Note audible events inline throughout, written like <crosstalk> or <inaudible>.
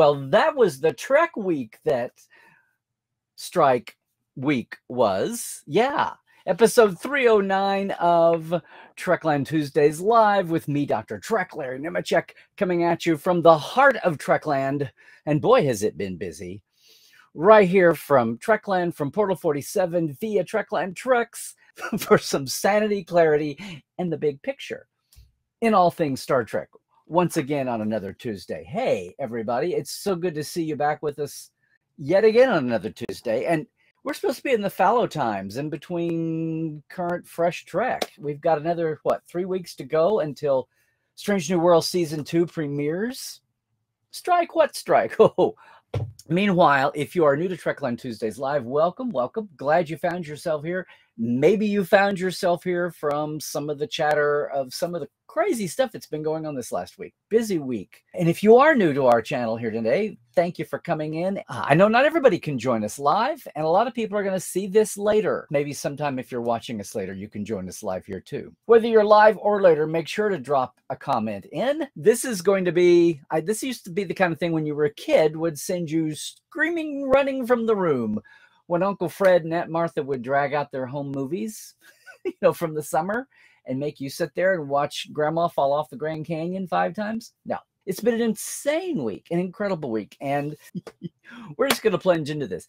Well, that was the Trek week that Strike Week was. Yeah. Episode 309 of Trekland Tuesdays Live with me, Dr. Trek, Larry Nemecek, coming at you from the heart of Trekland. And boy, has it been busy. Right here from Trekland, from Portal 47 via Trekland Treks <laughs> for some sanity, clarity, and the big picture in all things Star Trek. Once again on another Tuesday. Hey, everybody, it's so good to see you back with us yet again on another Tuesday. And we're supposed to be in the fallow times in between current fresh trek. We've got another, what, three weeks to go until Strange New World season two premieres. Strike what strike? <laughs> Oh, meanwhile, if you are new to Trekland Tuesdays Live, welcome, welcome. Glad you found yourself here. Maybe you found yourself here from some of the chatter of some of the crazy stuff that's been going on this last week. Busy week. And if you are new to our channel here today, thank you for coming in. Uh, I know not everybody can join us live, and a lot of people are going to see this later. Maybe sometime if you're watching us later, you can join us live here too. Whether you're live or later, make sure to drop a comment in. This is going to be, I, this used to be the kind of thing when you were a kid would send you screaming, running from the room when Uncle Fred and Aunt Martha would drag out their home movies, <laughs> you know, from the summer and make you sit there and watch grandma fall off the Grand Canyon five times? No. It's been an insane week, an incredible week. And <laughs> we're just going to plunge into this.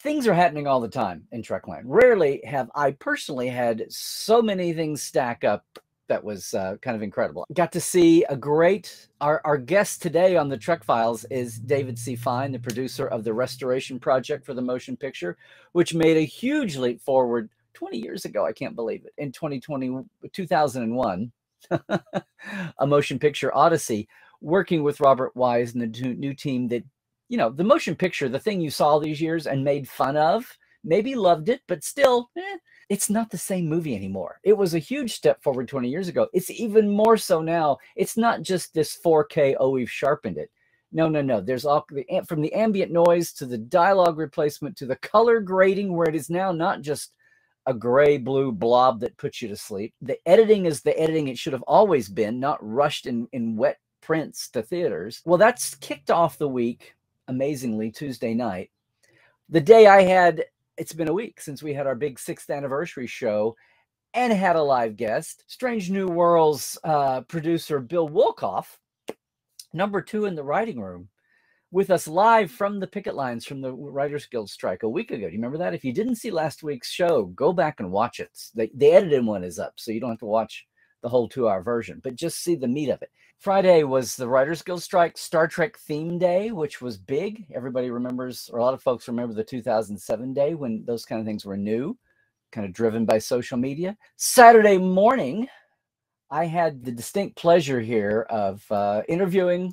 Things are happening all the time in Trekland. Rarely have I personally had so many things stack up that was uh, kind of incredible. Got to see a great. Our, our guest today on the Trek Files is David C. Fein, the producer of the Restoration Project for the motion picture, which made a huge leap forward 20 years ago. I can't believe it. In 2020, 2001, <laughs> a motion picture Odyssey, working with Robert Wise and the new team that, you know, the motion picture, the thing you saw these years and made fun of, maybe loved it, but still, eh, it's not the same movie anymore. It was a huge step forward 20 years ago. It's even more so now. It's not just this 4K, oh, we've sharpened it. No, no, no. There's all the from the ambient noise to the dialogue replacement to the color grading, where it is now not just a gray blue blob that puts you to sleep. The editing is the editing it should have always been, not rushed in, in wet prints to theaters. Well, that's kicked off the week, amazingly, Tuesday night. The day I had, it's been a week since we had our big sixth anniversary show and had a live guest, Strange New Worlds uh, producer Bill Wolkoff, number two in the writing room with us live from the picket lines from the Writers Guild strike a week ago. Do you remember that? If you didn't see last week's show, go back and watch it. The, the edited one is up, so you don't have to watch the whole two hour version, but just see the meat of it. Friday was the Writers Guild strike Star Trek theme day, which was big. Everybody remembers, or a lot of folks remember the 2007 day when those kind of things were new, kind of driven by social media. Saturday morning, I had the distinct pleasure here of uh, interviewing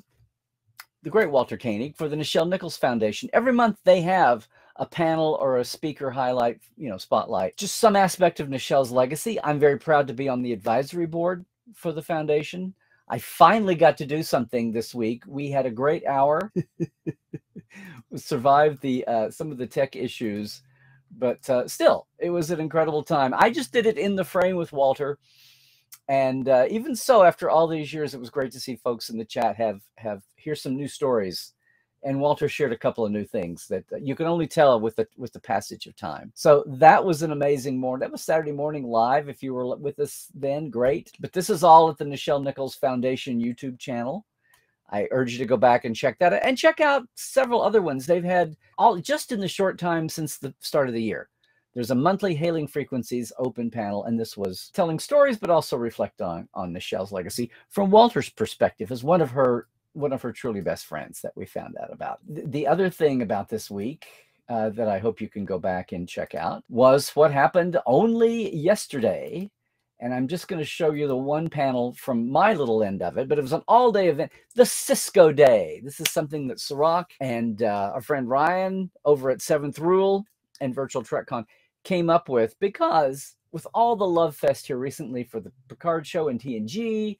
the great Walter Koenig for the Nichelle Nichols Foundation. Every month they have a panel or a speaker highlight, you know, spotlight, just some aspect of Nichelle's legacy. I'm very proud to be on the advisory board for the foundation. I finally got to do something this week. We had a great hour, <laughs> survived the uh, some of the tech issues, but uh, still, it was an incredible time. I just did it in the frame with Walter and uh, even so after all these years it was great to see folks in the chat have have hear some new stories and walter shared a couple of new things that uh, you can only tell with the with the passage of time so that was an amazing morning that was saturday morning live if you were with us then great but this is all at the nichelle nichols foundation youtube channel I urge you to go back and check that out and check out several other ones. They've had all just in the short time since the start of the year. There's a monthly Hailing Frequencies open panel, and this was telling stories, but also reflect on on Nichelle's legacy from Walter's perspective as one of her one of her truly best friends that we found out about. The other thing about this week uh, that I hope you can go back and check out was what happened only yesterday. And I'm just going to show you the one panel from my little end of it, but it was an all day event, the Sisko Day. This is something that Sirach and uh, our friend Ryan over at Seventh Rule and Virtual TrekCon came up with because with all the love fest here recently for the Picard show and TNG,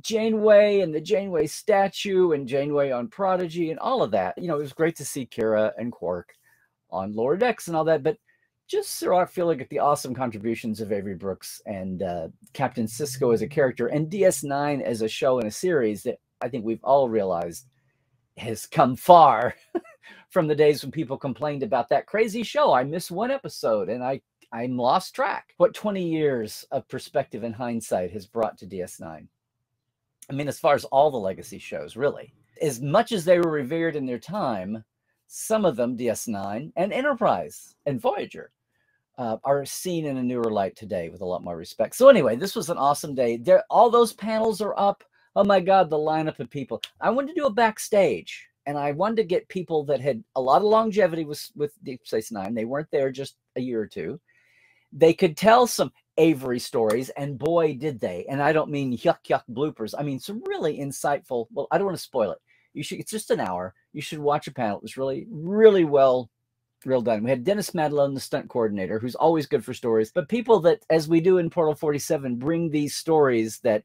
Janeway and the Janeway statue and Janeway on Prodigy and all of that. You know, it was great to see Kira and Quark on Lower Decks and all that, but just so I feel like at the awesome contributions of Avery Brooks and uh, Captain Sisko as a character and DS9 as a show and a series that I think we've all realized has come far <laughs> from the days when people complained about that crazy show. I missed one episode and I I'm lost track. What 20 years of perspective and hindsight has brought to DS9. I mean, as far as all the legacy shows, really. As much as they were revered in their time, some of them, DS9 and Enterprise and Voyager, uh, are seen in a newer light today with a lot more respect. So anyway, this was an awesome day. There, all those panels are up. Oh my God, the lineup of people. I wanted to do a backstage, and I wanted to get people that had a lot of longevity with with Deep Space Nine. They weren't there just a year or two. They could tell some Avery stories, and boy, did they! And I don't mean yuck yuck bloopers. I mean some really insightful. Well, I don't want to spoil it. You should. It's just an hour. You should watch a panel. It was really, really well real done. We had Dennis Madalone, the stunt coordinator, who's always good for stories, but people that, as we do in Portal 47, bring these stories that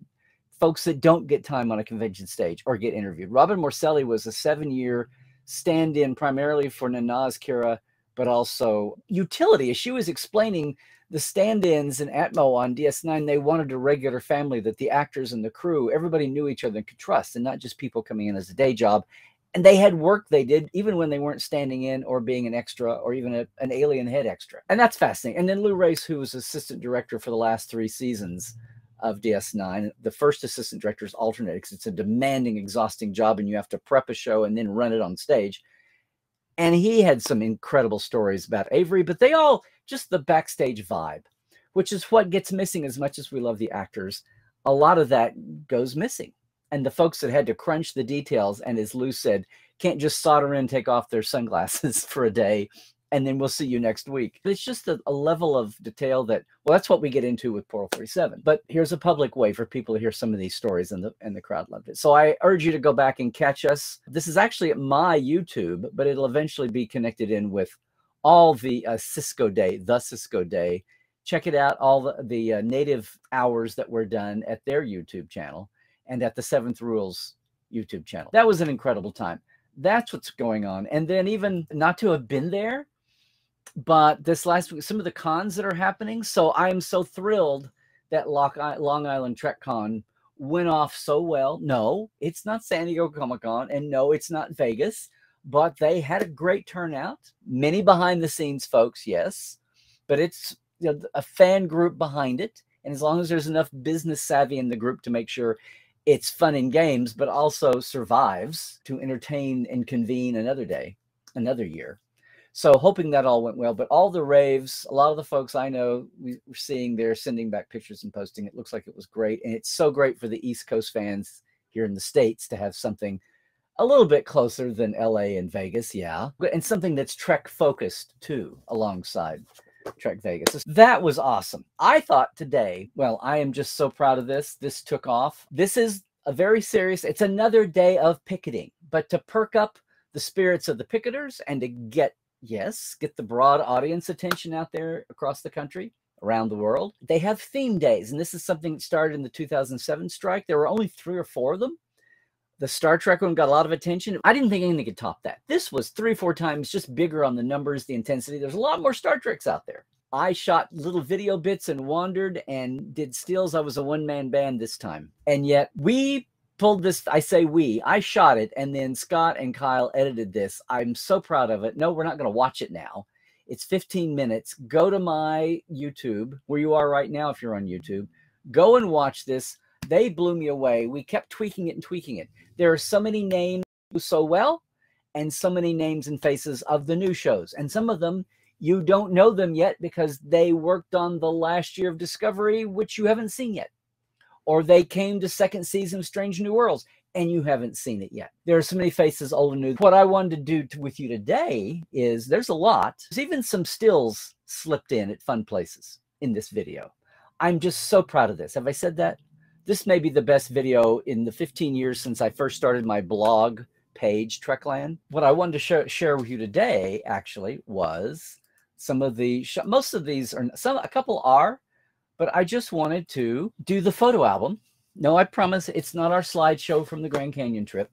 folks that don't get time on a convention stage or get interviewed. Robin Morcelli was a seven year stand in primarily for Nana's Kira, but also utility. As she was explaining the stand ins and Atmo on DS9, they wanted a regular family that the actors and the crew, everybody knew each other and could trust, and not just people coming in as a day job. And they had work they did even when they weren't standing in or being an extra or even a, an alien head extra. And that's fascinating. And then lou race who was assistant director for the last three seasons of ds9 the first assistant director is alternate because it's a demanding exhausting job and you have to prep a show and then run it on stage. And he had some incredible stories about avery but they all just the backstage vibe which is what gets missing as much as we love the actors. A lot of that goes missing and the folks that had to crunch the details and as lou said can't just solder in take off their sunglasses <laughs> for a day and then we'll see you next week. It's just a, a, level of detail that well that's what we get into with portal 37. but here's a public way for people to hear some of these stories and the and the crowd loved it. So i urge you to go back and catch us. This is actually at my youtube but it'll eventually be connected in with all the uh, sisko day the sisko day check it out all the, the uh, native hours that were done at their youtube channel and at the Seventh Rules YouTube channel. That was an incredible time. That's what's going on. And then even not to have been there, but this last week, some of the cons that are happening. So I am so thrilled that Long Island Trek Con went off so well. No, it's not San Diego Comic Con, and no, it's not Vegas, but they had a great turnout. Many behind the scenes folks, yes, but it's you know, a fan group behind it. And as long as there's enough business savvy in the group to make sure it's fun and games, but also survives to entertain and convene another day, another year. So hoping that all went well. But all the raves, a lot of the folks I know we are seeing, they're sending back pictures and posting. It looks like it was great. And it's so great for the East Coast fans here in the States to have something a little bit closer than LA and Vegas, yeah. And something that's Trek focused too, alongside. Trek Vegas. That was awesome. I thought today, well, I am just so proud of this. This took off. This is a very serious, it's another day of picketing, but to perk up the spirits of the picketers and to get, yes, get the broad audience attention out there across the country, around the world, they have theme days. And this is something that started in the 2007 strike. There were only three or four of them. The Star Trek one got a lot of attention. I didn't think anything could top that. This was three, four times just bigger on the numbers, the intensity. There's a lot more Star Treks out there. I shot little video bits and wandered and did stills. I was a one man band this time. And yet we pulled this. I say we, I shot it. And then Scott and Kyle edited this. I'm so proud of it. No, we're not going to watch it now. It's 15 minutes. Go to my YouTube, where you are right now, if you're on YouTube. Go and watch this. They blew me away. We kept tweaking it and tweaking it. There are so many names so well and so many names and faces of the new shows. And some of them you don't know them yet because they worked on the last year of Discovery, which you haven't seen yet. Or they came to second season of Strange New Worlds and you haven't seen it yet. There are so many faces old and new. What I wanted to do to, with you today is there's a lot. There's even some stills slipped in at fun places in this video. I'm just so proud of this. Have I said that? This may be the best video in the 15 years since I first started my blog page, Trekland. What I wanted to share, share with you today actually was some of the, most of these are, some, a couple are, but I just wanted to do the photo album. No, I promise it's not our slideshow from the Grand Canyon trip.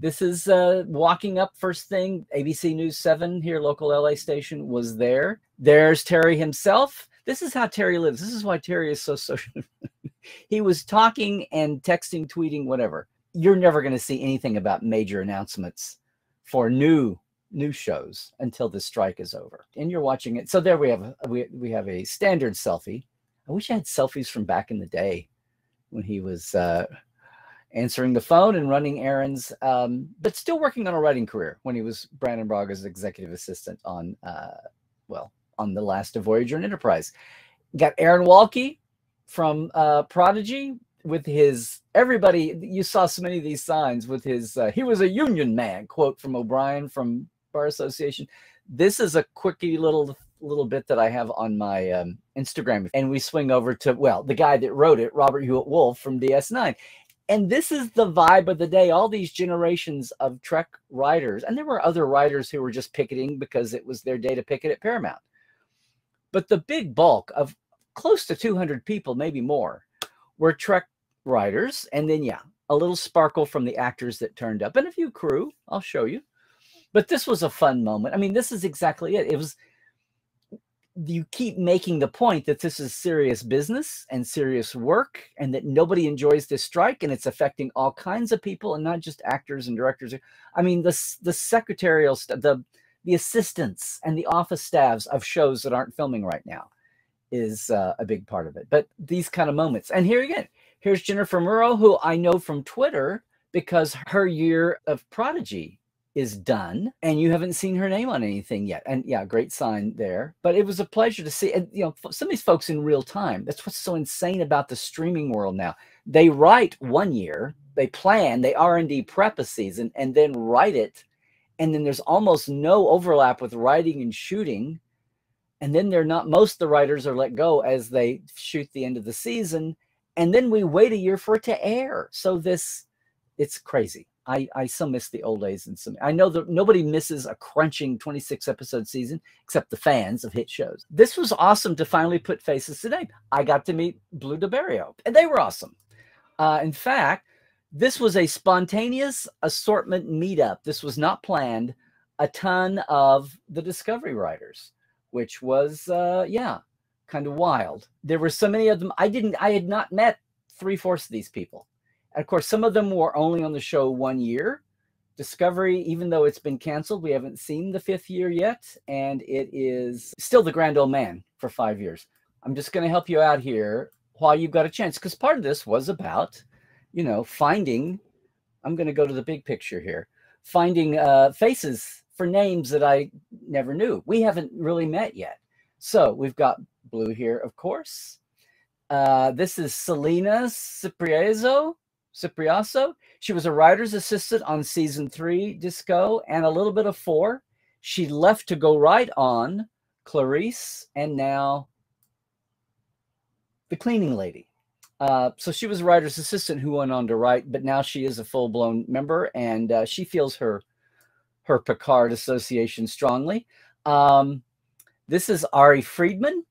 This is uh, walking up first thing. ABC News 7 here, local LA station, was there. There's Terry himself. This is how Terry lives. This is why Terry is so social. <laughs> he was talking and texting, tweeting, whatever. you're never going to see anything about major announcements for new new shows until the strike is over and you're watching it so there we have we, we have a standard selfie i wish i had selfies from back in the day when he was uh, answering the phone and running errands um, but still working on a writing career when he was Brannon braga's executive assistant on uh, well on the last of voyager and enterprise got aaron waltke from uh, prodigy with his everybody you saw so many of these signs with his uh, he was a union man quote from o'brien from Bar Association. This is a quickie little little bit that I have on my um, Instagram, and we swing over to well, the guy that wrote it, Robert Hewitt Wolfe from DS9. And this is the vibe of the day. All these generations of Trek writers, and there were other writers who were just picketing because it was their day to picket at Paramount. But the big bulk of close to 200 people, maybe more, were Trek writers. And then, yeah, a little sparkle from the actors that turned up and a few crew. I'll show you but this was a fun moment. I mean, this is exactly it. It was you keep making the point that this is serious business and serious work and that nobody enjoys this strike and it's affecting all kinds of people and not just actors and directors i mean the the secretarial the the assistants and the office staffs of shows that aren't filming right now is uh, a big part of it but these kind of moments and here again here's jennifer muro who i know from twitter because her year of prodigy is done and you haven't seen her name on anything yet. And yeah, great sign there. But it was a pleasure to see, and you know, some of these folks in real time. That's what's so insane about the streaming world now. They write one year, they plan, they R and D prep a season, and then write it, and then there's almost no overlap with writing and shooting. And then they're not. Most of the writers are let go as they shoot the end of the season, and then we wait a year for it to air. So this, it's crazy. I, I still miss the old days and some I know that nobody misses a crunching 26 episode season except the fans of hit shows. This was awesome to finally put faces to name. I got to meet Blu del Barrio and they were awesome. Uh, in fact, this was a spontaneous assortment meetup. This was not planned. A ton of the Discovery writers, which was uh, yeah, kind of wild. There were so many of them. I didn't. I had not met three fourths of these people. And of course, some of them were only on the show one year. Discovery, even though it's been canceled, we haven't seen the fifth year yet, and it is still the grand old man for five years. I'm just going to help you out here while you've got a chance, because part of this was about, you know, finding. I'm going to go to the big picture here, finding uh, faces for names that I never knew. We haven't really met yet. So we've got Blue here, of course. Uh, this is Selena Cipriazo. Cipriaso. She was a writer's assistant on season three, Disco, and a little bit of four. She left to go right on Clarice and now the cleaning lady. Uh, so she was a writer's assistant who went on to write, but now she is a full blown member and uh, she feels her her Picard association strongly. Um, this is Ari Friedman.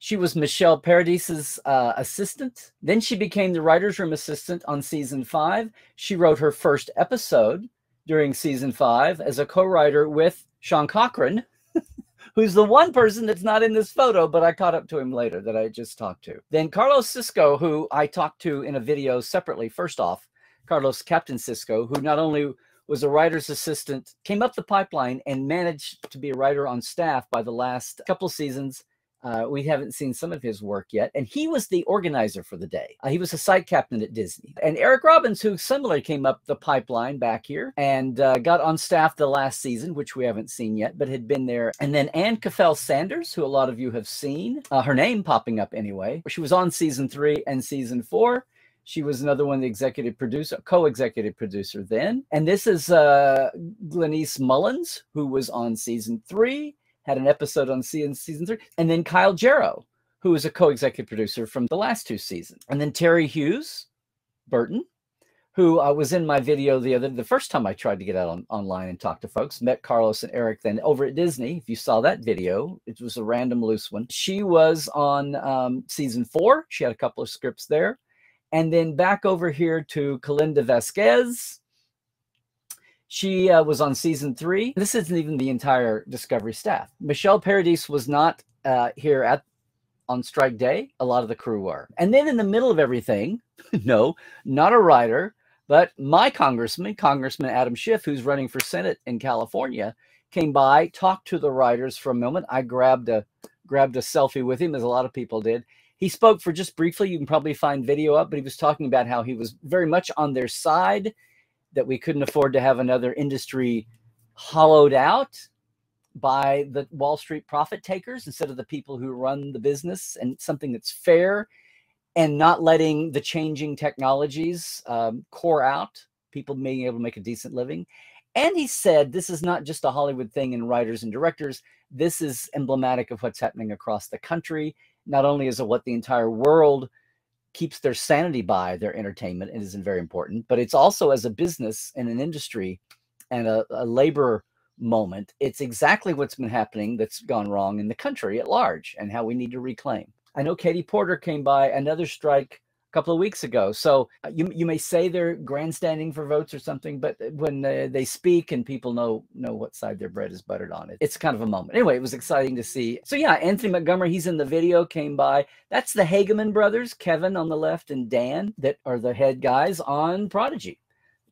She was Michelle Paradise's uh, assistant. Then she became the writer's room assistant on season five. She wrote her first episode during season five as a co writer with Sean Cochran, who's the one person that's not in this photo, but I caught up to him later that I just talked to. Then Carlos Cisco, who I talked to in a video separately. First off, Carlos Captain Cisco, who not only was a writer's assistant, came up the pipeline and managed to be a writer on staff by the last couple seasons uh, we haven't seen some of his work yet. And he was the organizer for the day. Uh, he was a site captain at Disney. And Eric Robbins, who similarly came up the pipeline back here and uh, got on staff the last season, which we haven't seen yet, but had been there. And then Anne Cofell Saunders, who a lot of you have seen, uh, her name popping up anyway. She was on season three and season four. She was another one, the executive producer, co-executive producer then. And this is uh, Glenise Mullins, who was on season three had an episode on season season three, and then Kyle Jarrow, who was a co-executive producer from the last two seasons, and then Terri Hughes, Burton, who uh, was in my video the other the first time I tried to get out on, online and talk to folks. Met Carlos and Eric then over at Disney. If you saw that video, it was a random loose one. She was on um, season four. She had a couple of scripts there. And then back over here to Kalinda Vazquez, she uh, was on season three. This isn't even the entire Discovery staff. Michelle Paradise was not uh, here at on strike day. A lot of the crew were. And then in the middle of everything, <laughs> no, not a writer, But my congressman, Congressman Adam Schiff, who's running for Senate in California, came by, talked to the writers for a moment. I grabbed a grabbed a selfie with him, as a lot of people did. He spoke for just briefly. You can probably find video up, but he was talking about how he was very much on their side, that we couldn't afford to have another industry hollowed out by the Wall Street profit takers instead of the people who run the business and something that's fair and not letting the changing technologies um, core out people being able to make a decent living. And he said this is not just a Hollywood thing in writers and directors. This is emblematic of what's happening across the country. Not only is it what the entire world keeps their sanity by their entertainment and isn't very important, but it's also as a business and an industry and a, a labor moment. It's exactly what's been happening that's gone wrong in the country at large and how we need to reclaim. I know Katie Porter came by another strike couple of weeks ago. So uh, you you may say they're grandstanding for votes or something, but when uh, they speak and people know know what side their bread is buttered on, it it's kind of a moment. Anyway, it was exciting to see. So yeah, Anthony Montgomery, he's in the video, came by. That's the Hageman brothers, Kevin on the left and Dan, that are the head guys on Prodigy.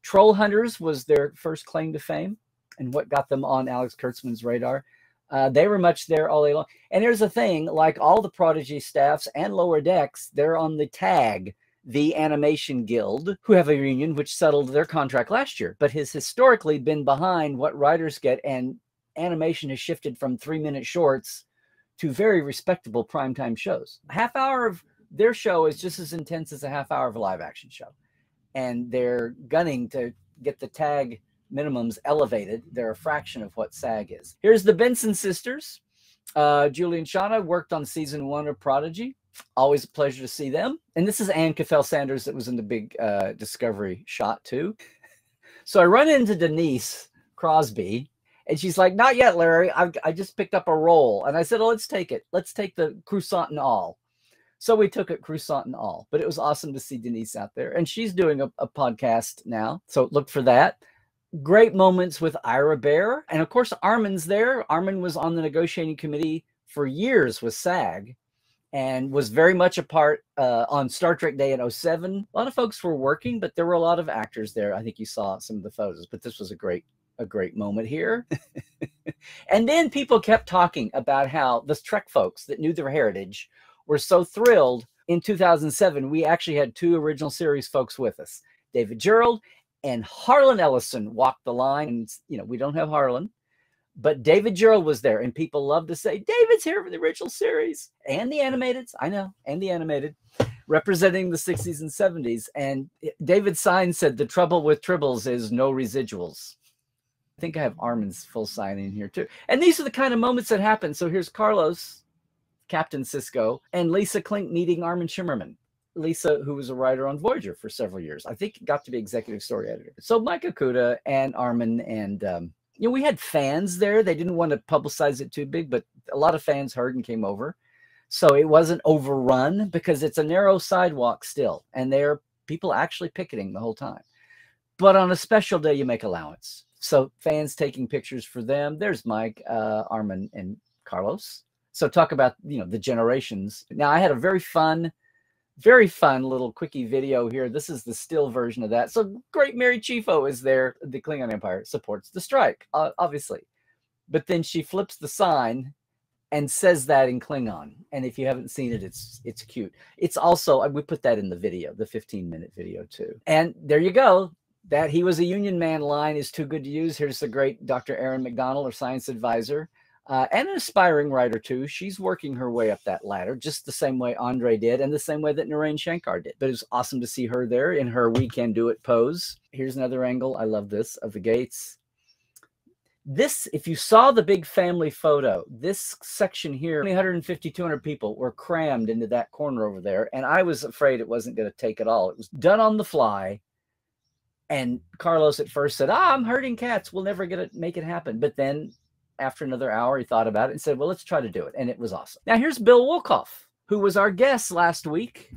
Troll Hunters was their first claim to fame and what got them on Alex Kurtzman's radar. Uh, they were much there all day long. And here's the thing like all the Prodigy staffs and lower decks, they're on the tag, the Animation Guild, who have a union which settled their contract last year, but has historically been behind what writers get. And animation has shifted from three minute shorts to very respectable primetime shows. A half hour of their show is just as intense as a half hour of a live action show. And they're gunning to get the tag minimums elevated. They're a fraction of what SAG is. Here's the Benson sisters. Uh, Julie and Shawna worked on season one of Prodigy. Always a pleasure to see them. And this is Anne Cofell-Saunders that was in the big uh, Discovery shot too. So I run into Denise Crosby and she's like, Not yet, Larry. I've, I just picked up a roll. And I said, Oh, let's take it. Let's take the croissant and all. So we took it croissant and all. But it was awesome to see Denise out there. And she's doing a, a podcast now. So look for that great moments with Ira Behr. And of course, Armin's there. Armin was on the negotiating committee for years with SAG and was very much a part uh, on Star Trek Day in 07. A lot of folks were working, but there were a lot of actors there. I think you saw some of the photos, but this was a great a great moment here. <laughs> and then people kept talking about how the Trek folks that knew their heritage were so thrilled in 2007. We actually had two original series folks with us, David Gerrold and Harlan Ellison walked the line. And, you know, we don't have Harlan, but David Gerrold was there. And people love to say, David's here for the original series and the animated. I know, and the animated, representing the 60s and 70s. And David Sign said, the trouble with tribbles is no residuals. I think I have Armin's full sign in here too. And these are the kind of moments that happen. So here's Carlos, Captain Cisco, and Lisa Klink meeting Armin Shimerman. Lisa, who was a writer on Voyager for several years. I think got to be executive story editor. So Mike Okuda and Armin and um, you know we had fans there. They didn't want to publicize it too big, but a lot of fans heard and came over. So it wasn't overrun because it's a narrow sidewalk still, and there are people actually picketing the whole time. But on a special day, you make allowance. So fans taking pictures for them. There's Mike, uh, Armin, and Carlos. So talk about you know the generations. Now I had a very fun very fun little quickie video here. This is the still version of that. So great Mary Chieffo is there. The Klingon Empire supports the strike, uh, obviously. But then she flips the sign and says that in Klingon. And if you haven't seen it, it's it's cute. It's also we put that in the video, the 15 minute video too. And there you go. That he was a Union man line is too good to use. Here's the great Dr. Erin Macdonald, our science advisor uh, and an aspiring writer too. She's working her way up that ladder, just the same way Andre did, and the same way that Naren Shankar did. But it's awesome to see her there in her "We Can Do It" pose. Here's another angle. I love this of the gates. This, if you saw the big family photo, this section here, 150, 200 people were crammed into that corner over there, and I was afraid it wasn't going to take at all. It was done on the fly. And Carlos at first said, "Ah, I'm hurting cats. We'll never get it, make it happen." But then after another hour, he thought about it and said, Well, let's try to do it. And it was awesome. Now, here's Bill Wolkoff, who was our guest last week.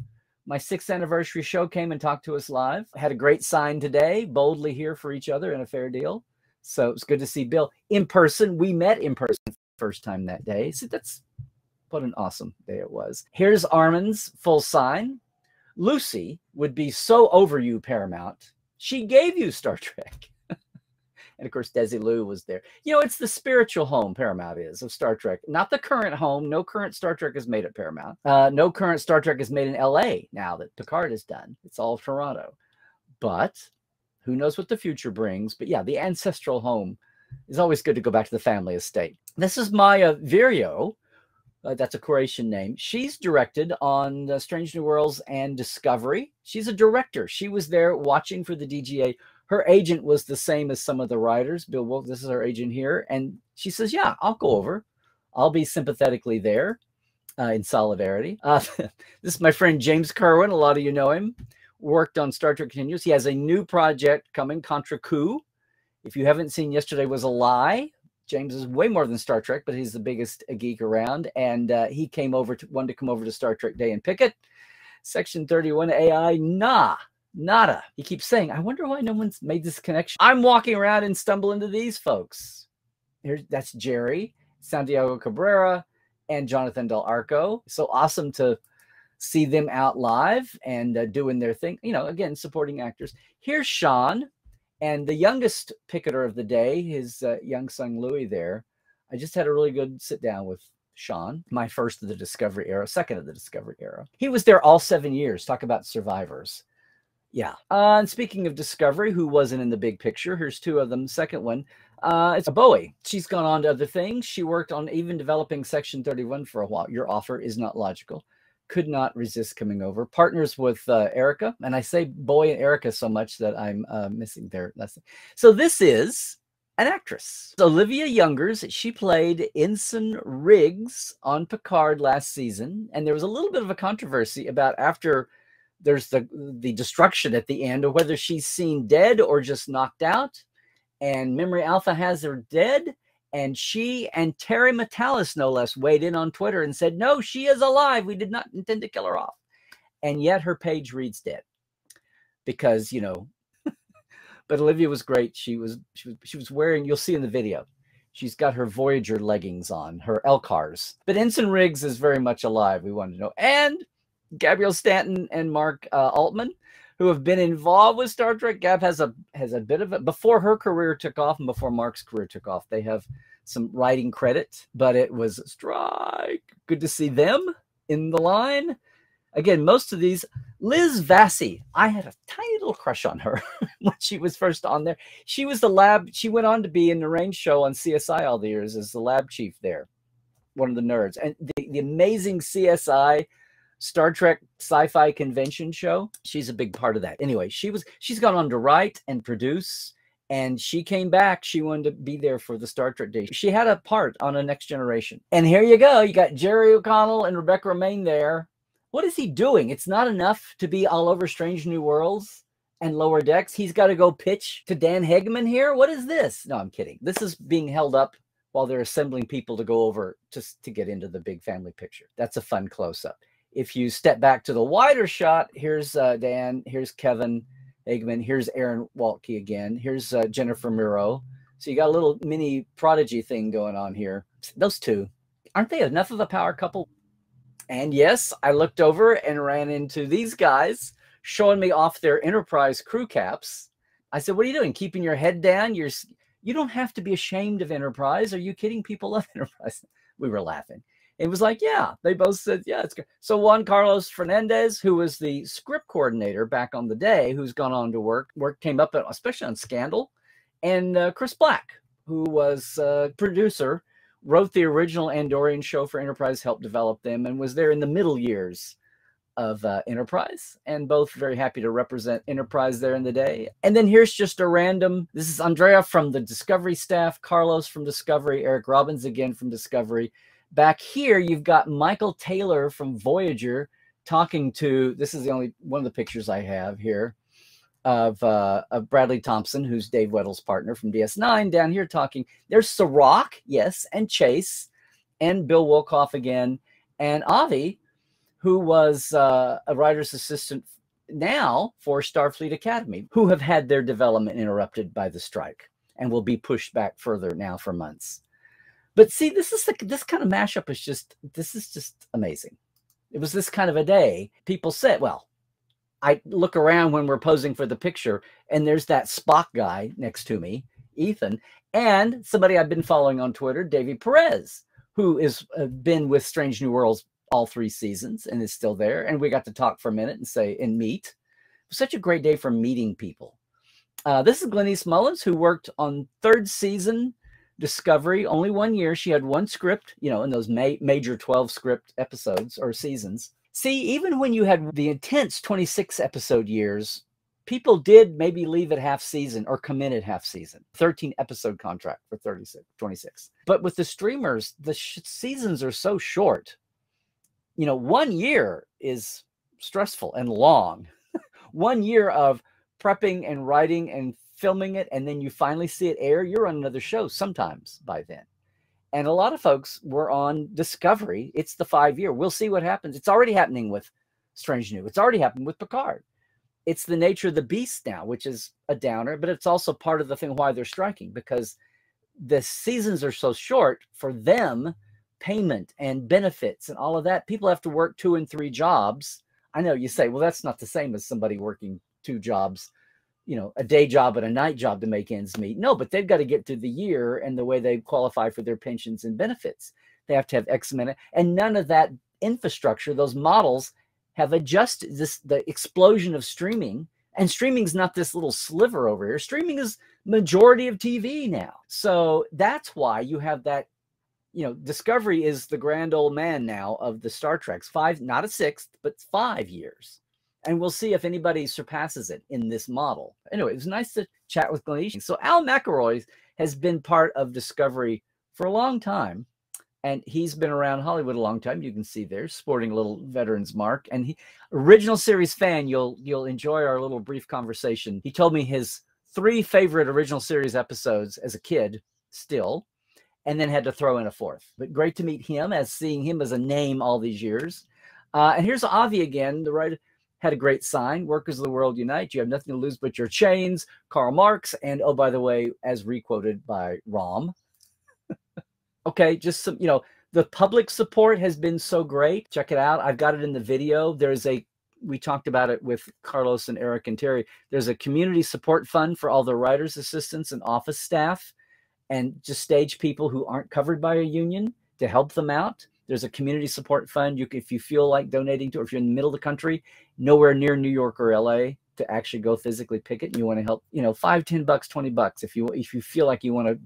My sixth anniversary show came and talked to us live. Had a great sign today, boldly here for each other in a fair deal. So it's good to see Bill in person. We met in person first time that day. So that's what an awesome day it was. Here's Armin's full sign. Lucy would be so over you, Paramount. She gave you Star <laughs> Trek. And of course, Desilu was there. You know, it's the spiritual home Paramount is of Star Trek, not the current home. No current Star Trek is made at Paramount. Uh, no current Star Trek is made in L.A. now that Picard is done. It's all Toronto. But who knows what the future brings? But yeah, the ancestral home is always good to go back to the family estate. This is Maja Vrvilo. Uh, that's a Croatian name. She's directed on uh, Strange New Worlds and Discovery. She's a director. She was there watching for the DGA. Her agent was the same as some of the writers. Bill Wolf, this is her agent here. And she says, Yeah, I'll go over. I'll be sympathetically there uh, in solidarity. <laughs> Uh, this is my friend James Kerwin. A lot of you know him. Worked on Star Trek Continues. He has a new project coming, Contra Coup. If you haven't seen Yesterday Was a Lie, James is way more than Star Trek, but he's the biggest geek around. And uh, he came over to wanted to come over to Star Trek Day and pick it. Section 31 AI, nah, nada. He keeps saying, I wonder why no one's made this connection. I'm walking around and stumble into these folks. Here, that's Jeri, Santiago Cabrera, and Jonathan Del Arco. So awesome to see them out live and uh, doing their thing. You know, again, supporting actors. Here's Sean, and the youngest picketer of the day, his uh, young son Louis there, I just had a really good sit down with Sean, my first of the Discovery era, second of the Discovery era. He was there all seven years. Talk about survivors. Yeah. Uh, and speaking of Discovery, who wasn't in the big picture? Here's two of them. Second one, uh, it's a Bowie. She's gone on to other things. She worked on even developing Section 31 for a while. Your offer is not logical could not resist coming over. Partners with uh, Erica, and I say boy and Erica so much that I'm uh, missing their lesson. So this is an actress, Olivia Youngers. She played Ensign Riggs on Picard last season, and there was a little bit of a controversy about after there's the the destruction at the end, or whether she's seen dead or just knocked out. And Memory Alpha has her dead and she and Terry Matalas, no less, weighed in on Twitter and said, No, she is alive. We did not intend to kill her off. And yet her page reads dead because, you know, <laughs> but Olivia was great. She was, she was, she was wearing, you'll see in the video, she's got her Voyager leggings on, her LCARS. But Ensign Riggs is very much alive. We wanted to know. And Gabrielle Stanton and Mark uh, Altman, who have been involved with Star Trek. Gab has a has a bit of it before her career took off and before Mark's career took off. They have some writing credit, but it was strike. Good to see them in the line. Again, most of these, Liz Vassey, I had a tiny little crush on her <laughs> when she was first on there. She was the lab, she went on to be in the range show on CSI all the years as the lab chief there, one of the nerds. And the, the amazing CSI Star Trek sci-fi convention show. She's a big part of that. Anyway, she was she's gone on to write and produce and she came back. She wanted to be there for the Star Trek day. She had a part on a Next Generation. And here you go. You got Jerry O'Connell and Rebecca Romijn there. What is he doing? It's not enough to be all over Strange New Worlds and Lower Decks. He's got to go pitch to Dan Hageman here. What is this? No, I'm kidding. This is being held up while they're assembling people to go over just to get into the big family picture. That's a fun close up if you step back to the wider shot, here's uh, Dan, here's Kevin Hageman, here's Aaron Waltke again, here's uh, Jennifer Muro. So you got a little mini prodigy thing going on here. Those two, aren't they enough of a power couple? And yes, I looked over and ran into these guys showing me off their Enterprise crew caps. I said, "What are you doing? Keeping your head down? You're you don't have to be ashamed of Enterprise. Are you kidding? People love <laughs> Enterprise." We were laughing. It was like, yeah, they both said, yeah, it's good. So Juan Carlos Fernandez, who was the script coordinator back on the day, who's gone on to work, work came up, especially on Scandal, and uh, Chris Black, who was uh, producer, wrote the original Andorian show for Enterprise, helped develop them, and was there in the middle years of uh, Enterprise, and both very happy to represent Enterprise there in the day. And then here's just a random. This is Andrea from the Discovery staff, Carlos from Discovery, Eric Robbins again from Discovery. Back here, you've got Michael Taylor from Voyager talking to. This is the only one of the pictures I have here of, uh, of Bradley Thompson, who's Dave Weddle's partner from DS9, down here talking. There's Sirach, yes, and Chase, and Bill Wolkoff again, and Avi, who was uh, a writer's assistant now for Starfleet Academy, who have had their development interrupted by the strike and will be pushed back further now for months. But see, this is the, this kind of mashup is just this is just amazing. It was this kind of a day. People said, well, I look around when we're posing for the picture, and there's that Spock guy next to me, Ethan, and somebody I've been following on Twitter, Davy Perez, who has uh, been with Strange New Worlds all three seasons and is still there. And we got to talk for a minute and say and meet. Such a great day for meeting people. Uh, this is Glenise Mullins, who worked on third season Discovery. Only one year. She had one script, you know, in those ma major 12 script episodes or seasons. See, even when you had the intense 26 episode years, people did maybe leave at half season or come in at half season 13 episode contract for 36 26 but with the streamers the seasons are so short you know one year is stressful and long <laughs> one year of prepping and writing and filming it and then you finally see it air you're on another show sometimes by then. And a lot of folks were on discovery. It's the five year. We'll see what happens. It's already happening with strange new. It's already happened with picard. It's the nature of the beast now, which is a downer, but it's also part of the thing why they're striking because the seasons are so short for them, payment and benefits and all of that. People have to work two and three jobs. I know you say, well, that's not the same as somebody working two jobs, you know, a day job and a night job to make ends meet. No, but they've got to get through the year and the way they qualify for their pensions and benefits. They have to have X amount, and none of that infrastructure, those models have adjusted this the explosion of streaming. And streaming's not this little sliver over here. Streaming is majority of tv now. So that's why you have that you know discovery is the grand old man now of the star treks. Five not a sixth but five years and we'll see if anybody surpasses it in this model anyway it was nice to chat with glenn so al mcelroy has been part of discovery for a long time and he's been around Hollywood a long time. You can see there, sporting a little veterans mark. And he, original series fan, you'll you'll enjoy our little brief conversation. He told me his three favorite original series episodes as a kid, still, and then had to throw in a fourth. But great to meet him, as seeing him as a name all these years. Uh, and here's Avi again. The writer had a great sign: "Workers of the world unite. You have nothing to lose but your chains." Karl Marx, and oh by the way, as requoted by Rom. <laughs> Okay, just some, you know, the public support has been so great. Check it out. I've got it in the video. There's a we talked about it with Carlos and Eric and Terry. There's a community support fund for all the writers assistants and office staff and just stage people who aren't covered by a union to help them out. There's a community support fund. You if you feel like donating to, or if you're in the middle of the country, nowhere near New York or LA to actually go physically pick it, and you want to help, you know, five, ten bucks, twenty bucks. If you if you feel like you want to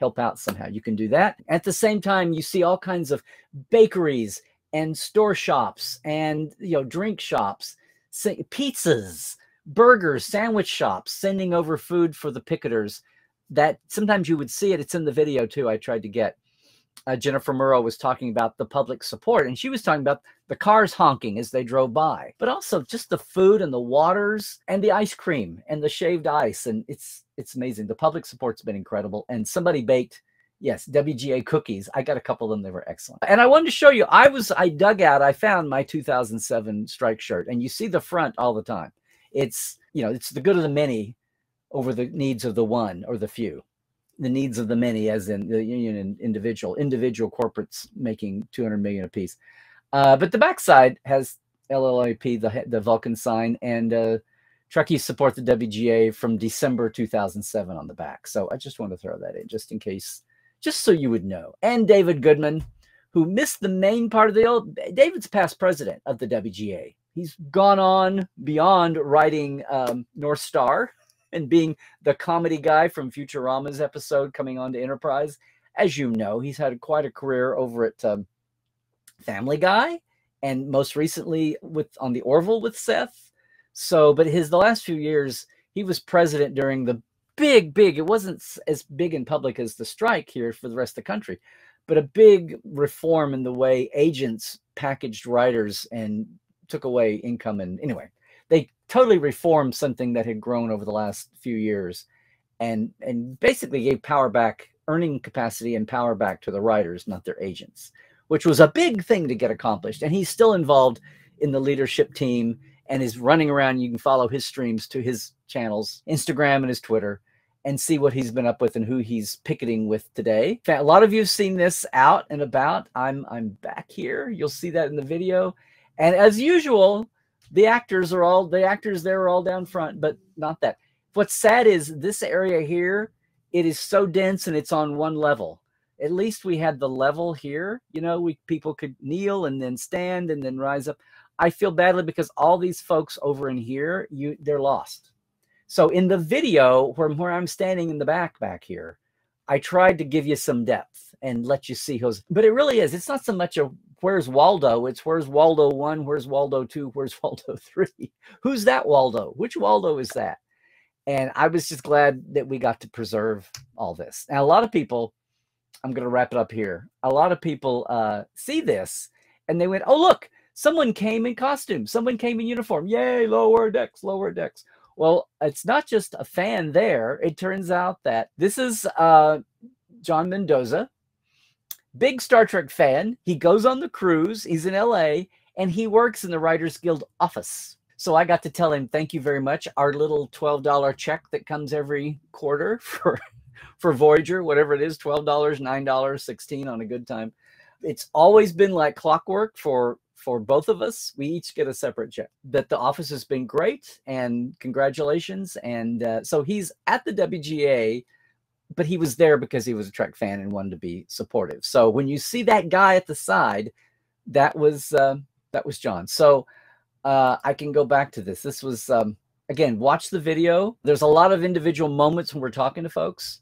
help out somehow. You can do that. At the same time, you see all kinds of bakeries and store shops and you know drink shops, pizzas, burgers, sandwich shops sending over food for the picketers. That sometimes you would see it. It's in the video too. I tried to get. Uh, Jennifer Muro was talking about the public support, and she was talking about the cars honking as they drove by, but also just the food and the waters and the ice cream and the shaved ice. And it's it's amazing. The public support's been incredible. And somebody baked, yes, WGA cookies. I got a couple of them. They were excellent. And I wanted to show you, I was, I dug out, I found my 2007 strike shirt and you see the front all the time. It's, you know, it's the good of the many over the needs of the one or the few the needs of the many as in the union and individual individual corporates making 200 million apiece uh, but the backside has LLAP, the the Vulcan sign, and uh, Trekkies support the WGA from December 2007 on the back. So I just want to throw that in just in case, just so you would know. And David Goodman, who missed the main part of the old, David's past president of the WGA. He's gone on beyond writing um, North Star and being the comedy guy from Futurama's episode coming on to Enterprise. As you know, he's had quite a career over at um, Family Guy and most recently with on the Orville with Seth so, but his the last few years, he was president during the big, big. It wasn't as big in public as the strike here for the rest of the country, but a big reform in the way agents packaged writers and took away income. And anyway, totally reformed something that had grown over the last few years, and and basically gave power back, earning capacity and power back to the writers, not their agents, which was a big thing to get accomplished. And he's still involved in the leadership team and is running around. You can follow his streams to his channels, Instagram and his Twitter, and see what he's been up with and who he's picketing with today. A lot of you have seen this out and about. I'm I'm back here. You'll see that in the video. And as usual, The actors are all the actors there are all down front, but not that. What's sad is this area here, it is so dense and it's on one level. At least we had the level here. You know, we people could kneel and then stand and then rise up. I feel badly because all these folks over in here, you they're lost. So in the video where, where I'm standing in the back back here, I tried to give you some depth and let you see who's but it really is. It's not so much a where's Waldo? It's where's Waldo one, where's Waldo two, where's <laughs> Waldo three? Who's that Waldo? Which Waldo is that? And I was just glad that we got to preserve all this. Now, a lot of people, I'm going to wrap it up here. A lot of people uh, see this and they went, oh, look, someone came in costume. Someone came in uniform. Yay, lower decks, lower decks. Well, it's not just a fan there. It turns out that this is uh, John Mendoza, big Star Trek fan. He goes on the cruise. He's in LA and he works in the Writers Guild office. So I got to tell him, thank you very much. Our little $12 check that comes every quarter <laughs> for for Voyager, whatever it is, $12, $9, 16 on a good time. It's always been like clockwork for for both of us. We each get a separate check. That the office has been great and congratulations. And uh, so he's at the WGA but he was there because he was a Trek fan and wanted to be supportive. So when you see that guy at the side, that was uh, that was John. So uh, I can go back to this. This was um, again, watch the video. There's a lot of individual moments when we're talking to folks.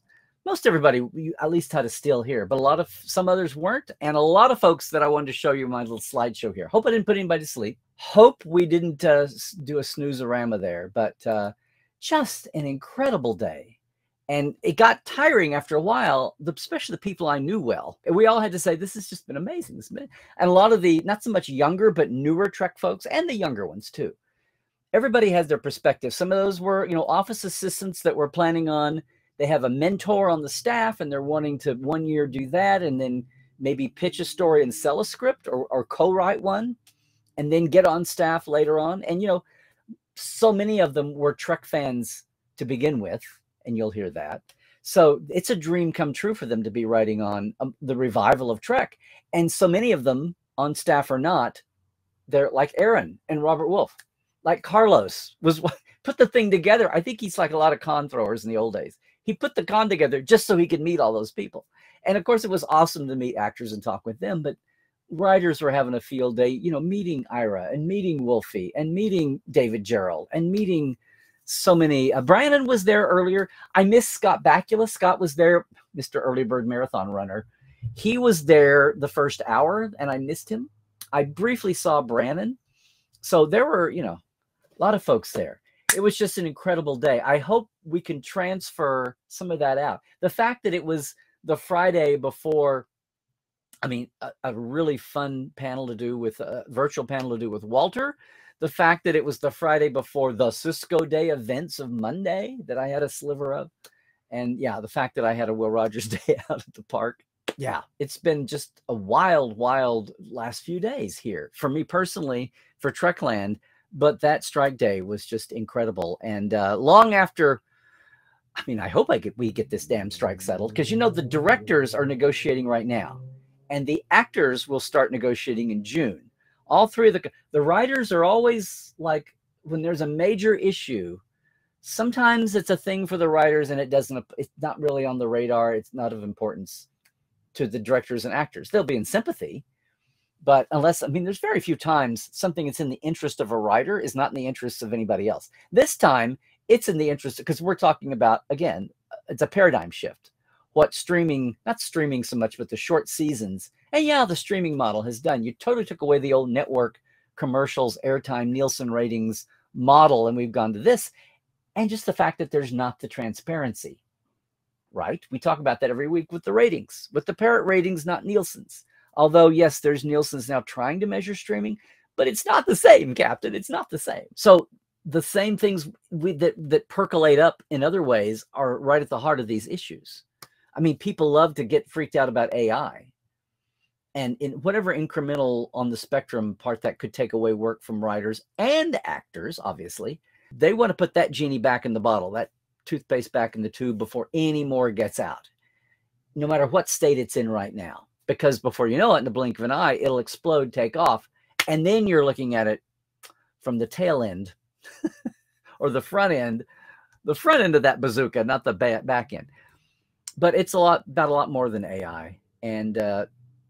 Most everybody at least had a steal here, but a lot of some others weren't, and a lot of folks that I wanted to show you my little slideshow here. Hope I didn't put anybody to sleep. Hope we didn't uh, do a snooze-a-rama there, but uh, just an incredible day and it got tiring after a while especially the people i knew well we all had to say this has just been amazing this been, and a lot of the not so much younger but newer trek folks and the younger ones too everybody has their perspective some of those were you know office assistants that were planning on they have a mentor on the staff and they're wanting to one year do that and then maybe pitch a story and sell a script or, or co-write one and then get on staff later on and you know so many of them were trek fans to begin with and you'll hear that. So it's a dream come true for them to be writing on um, the revival of Trek. And so many of them, on staff or not, they're like Aaron and Robert Wolfe like Carlos was <laughs> put the thing together. I think he's like a lot of con throwers in the old days. He put the con together just so he could meet all those people. And of course, it was awesome to meet actors and talk with them. But writers were having a field day, you know, meeting Ira and meeting Wolfie and meeting David Gerrold and meeting so many. Uh, Brannon was there earlier. I missed Scott Bakula. Scott was there, Mr. Early Bird Marathon runner. He was there the first hour, and I missed him. I briefly saw Brannon. So there were, you know, a lot of folks there. It was just an incredible day. I hope we can transfer some of that out. The fact that it was the Friday before I mean, a, a, really fun panel to do with a virtual panel to do with Walter, the fact that it was the Friday before the Sisko Day events of Monday that I had a sliver of. And yeah, the fact that I had a Will Rogers <laughs> day out at the park. Yeah, it's been just a wild, wild last few days here for me personally for Trekland. But that strike day was just incredible. And uh, long after, I mean, I hope I get we get this damn strike settled because you know the directors are negotiating right now, and the actors will start negotiating in June. All three of the the writers are always like when there's a major issue sometimes it's a thing for the writers and it doesn't it's not really on the radar it's not of importance to the directors and actors. They'll be in sympathy but unless i mean there's very few times something that's in the interest of a writer is not in the interest of anybody else. This time it's in the interest because we're talking about again uh, it's a paradigm shift what streaming not streaming so much but the short seasons and yeah, the streaming model has done. You totally took away the old network commercials, airtime, Nielsen ratings model, and we've gone to this. And just the fact that there's not the transparency, right? We talk about that every week with the ratings, with the parrot ratings, not Nielsen's. Although, yes, there's Nielsen's now trying to measure streaming, but it's not the same, Captain. It's not the same. So the same things we, that that percolate up in other ways are right at the heart of these issues. I mean, people love to get freaked out about AI and in whatever incremental on the spectrum part that could take away work from writers and actors, obviously, they want to put that genie back in the bottle, that toothpaste back in the tube before any more gets out, no matter what state it's in right now. Because before you know it, in the blink of an eye, it'll explode, take off. And then you're looking at it from the tail end <laughs> or the front end, the front end of that bazooka, not the back end. But it's a lot about a lot more than AI, and uh,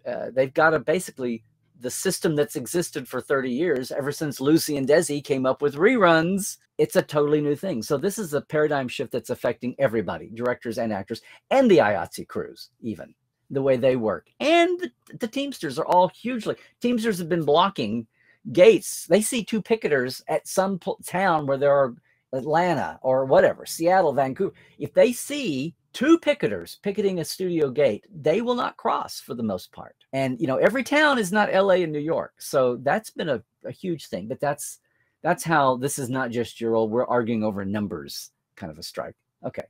uh, they've got to basically the system that's existed for 30 years, ever since Lucy and Desi came up with reruns, it's a totally new thing. So this is a paradigm shift that's affecting everybody, directors and actors, and the IATSE crews, even the way they work. And the, the Teamsters are all hugely, Teamsters have been blocking gates. They see two picketers at some town where there are Atlanta or whatever, Seattle, Vancouver. If they see two picketers picketing a studio gate, they will not cross for the most part. And you know, every town is not LA and New York. So that's been a, a huge thing. But that's that's how this is not just your old, we're arguing over numbers kind of a strike. Okay.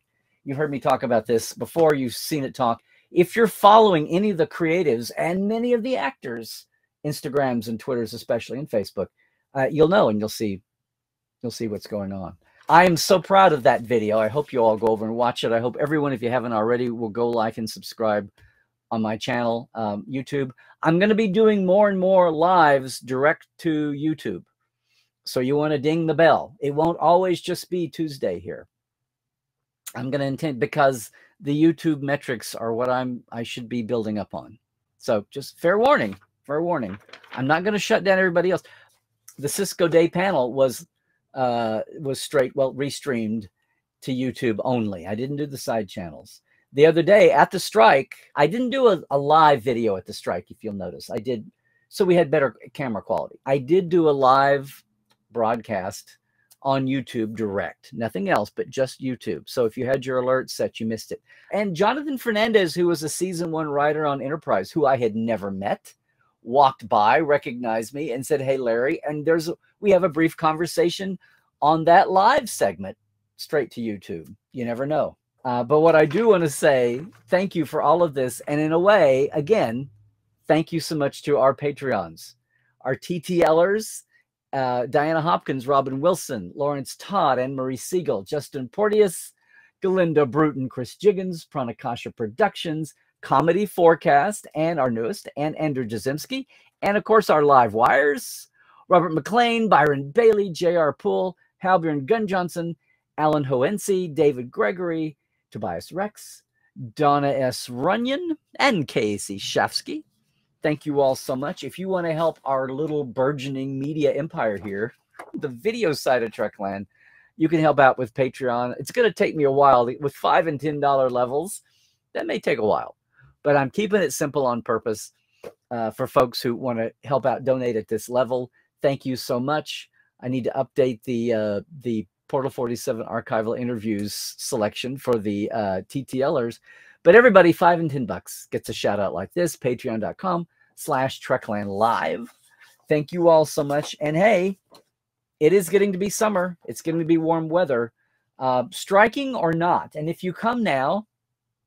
You've heard me talk about this before, you've seen it talk. If you're following any of the creatives and many of the actors, Instagrams and Twitters, especially and Facebook, uh, you'll know and you'll see you'll see what's going on. I am so proud of that video. I hope you all go over and watch it. I hope everyone, if you haven't already, will go like and subscribe on my channel, um, YouTube. I'm going to be doing more and more lives direct to YouTube. So you want to ding the bell. It won't always just be Tuesday here. I'm going to intend because the YouTube metrics are what I'm I should be building up on. So just fair warning, fair warning. I'm not going to shut down everybody else. The Sisko Day panel was uh, was straight, well, restreamed to YouTube only. I didn't do the side channels. The other day at the strike, I didn't do a, a live video at the strike, if you'll notice. I did, so we had better camera quality. I did do a live broadcast on YouTube direct, nothing else, but just YouTube. So if you had your alert set, you missed it. And Jonathan Fernandez, who was a season one writer on Enterprise, who I had never met, walked by, recognized me, and said, "Hey, Larry." And there's we have a brief conversation on that live segment, straight to YouTube. You never know. Uh, but what I do want to say, thank you for all of this, and in a way, again, thank you so much to our Patreons, our TTLers. Uh, Diana Hopkins, Robin Wilson, Lawrence Todd, and Marie Siegel, Justin Porteous, Galinda Bruton, Chris Jiggins, Pranakasha Productions, Comedy Forecast, and our newest, and Andrew Jazimski, and of course our live wires, Robert McLean, Byron Bailey, J.R. Poole, Halbjorn Gunn Johnson, Alan Hoensi, David Gregory, Tobias Rex, Donna S. Runyon, and Casey Shafsky. Thank you all so much. If you want to help our little burgeoning media empire here, the video side of Trekland, you can help out with Patreon. It's going to take me a while with five and ten dollar levels. That may take a while but I'm keeping it simple on purpose uh, for folks who want to help out donate at this level. Thank you so much. I need to update the uh, the Portal 47 archival interviews selection for the uh, TTLers. But everybody, five and ten bucks gets a shout out like this. Patreon.com slash Trekland Live. Thank you all so much. And hey, it is getting to be summer. It's going to be warm weather. Uh, striking or not. And if you come now,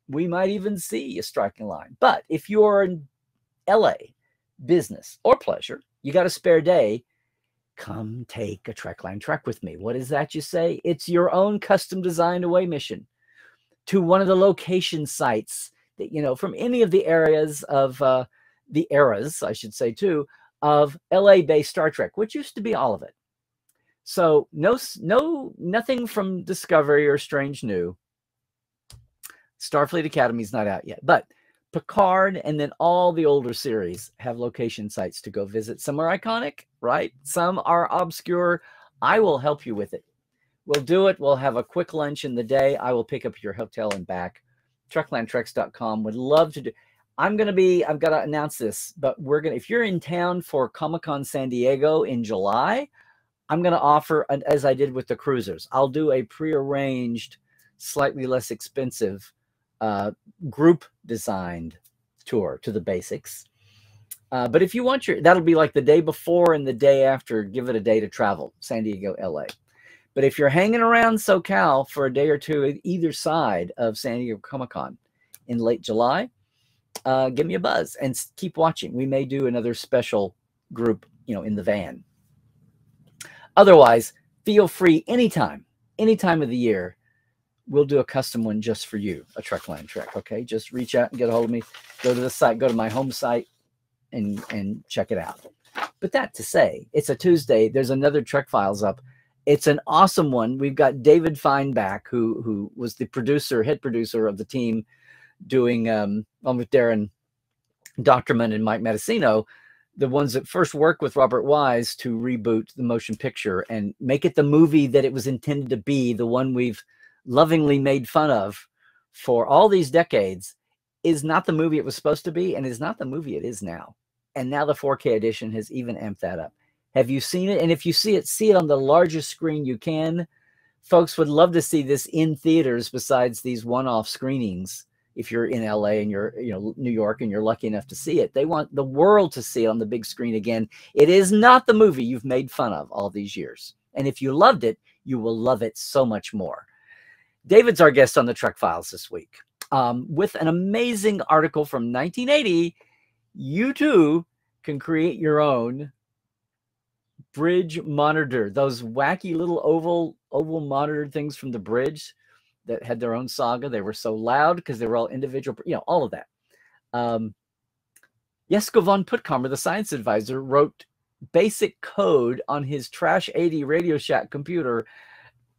we might even see a striking line. But if you're in LA, business or pleasure, you got a spare day, come take a Trekland trek with me. What is that you say? It's your own custom designed away mission to one of the location sites that, you know, from any of the areas of uh, the eras, I should say, too, of LA based Star Trek, which used to be all of it. So no, no, nothing from Discovery or Strange New Starfleet Academy is not out yet, but Picard and then all the older series have location sites to go visit. Some are iconic, right? Some are obscure. I will help you with it. We'll do it. We'll have a quick lunch in the day. I will pick up your hotel and back. Treklandtreks.com would love to do. I'm going to be, I've got to announce this, but we're going to, if you're in town for Comic Con San Diego in July, I'm going to offer, as I did with the cruisers, I'll do a prearranged, slightly less expensive uh, group designed tour to the basics. Uh, but if you want your, that'll be like the day before and the day after, give it a day to travel, San Diego, LA. But if you're hanging around SoCal for a day or two either side of San Diego Comic Con in late July, uh, give me a buzz and keep watching. We may do another special group, you know, in the van. Otherwise, feel free anytime, any time of the year we'll do a custom one just for you, a truck line Trek. Okay, just reach out and get a hold of me. Go to the site, go to my home site, and and check it out. But that to say, it's a Tuesday. There's another Trek Files up. It's an awesome one. We've got David Fein back, who who was the producer, head producer of the team, doing um, along with Daren Dochterman and Mike Matessino, the ones that first worked with Robert Wise to reboot the motion picture and make it the movie that it was intended to be, the one we've lovingly made fun of for all these decades, is not the movie it was supposed to be and is not the movie it is now. And now the 4K edition has even amped that up. Have you seen it? And if you see it, see it on the largest screen you can. Folks would love to see this in theaters besides these one off screenings if you're in LA and you're, you know, New York and you're lucky enough to see it. They want the world to see it on the big screen again. It is not the movie you've made fun of all these years. And if you loved it, you will love it so much more. David's our guest on the Trek Files this week um, with an amazing article from 1980. You too can create your own bridge monitor, those wacky little oval oval monitor things from the bridge that had their own saga. They were so loud because they were all individual, you know, all of that. Um, Jesko von Puttkamer, the science advisor, wrote basic code on his Trash 80 Radio Shack computer,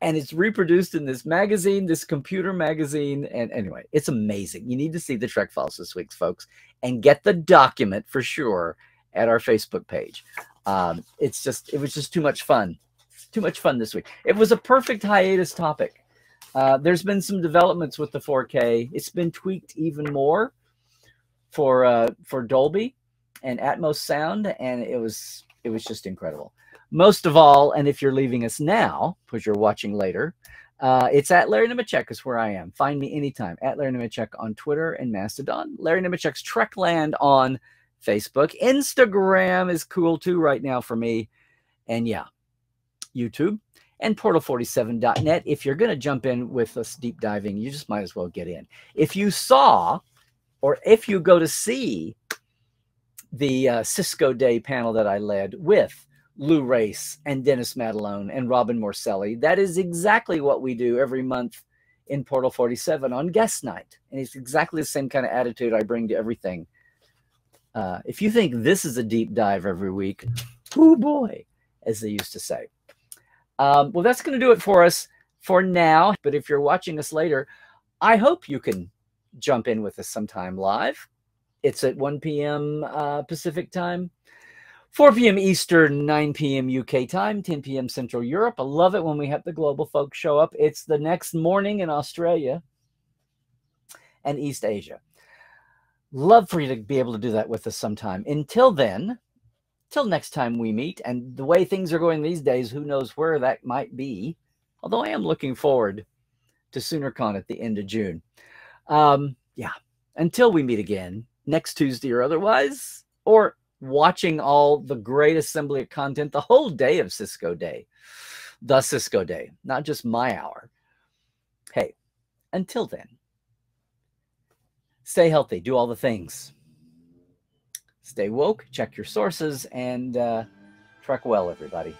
and it's reproduced in this magazine, this computer magazine. And anyway, it's amazing. You need to see the Trek Files this week, folks, and get the document for sure at our Facebook page. Um, it's just, it was just too much fun. Too much fun this week. It was a perfect hiatus topic uh, there's been some developments with the 4K. It's been tweaked even more for uh, for Dolby and Atmos sound, and it was it was just incredible. Most of all, and if you're leaving us now, because you're watching later, uh, it's at Larry Nemecek is where I am. Find me anytime at Larry Nemecek on Twitter and Mastodon. Larry Nemecek's Trekland on Facebook. Instagram is cool too right now for me. And yeah, YouTube and portal47.net. If you're going to jump in with us deep diving, you just might as well get in. If you saw, or if you go to see the uh, Sisko Day panel that I led with Lou Race and Dennis Madalone and Robin Morcelli, that is exactly what we do every month in Portal 47 on guest night. And it's exactly the same kind of attitude I bring to everything. Uh, if you think this is a deep dive every week, oh boy, as they used to say. Um, well, that's going to do it for us for now. But if you're watching us later, I hope you can jump in with us sometime live. It's at 1 p.m. Uh, Pacific time, 4 p.m. Eastern, 9 p.m. UK time, 10 p.m. Central Europe. I love it when we have the global folks show up. It's the next morning in Australia and East Asia. Love for you to be able to do that with us sometime. Until then, till next time we meet. And the way things are going these days, who knows where that might be. Although I am looking forward to SoonerCon at the end of June. Um, yeah, until we meet again next Tuesday or otherwise, or watching all the great assembly of content the whole day of Sisko Day, the Sisko Day, not just my hour. Hey, until then, stay healthy, do all the things stay woke, check your sources, and uh, trek well, everybody.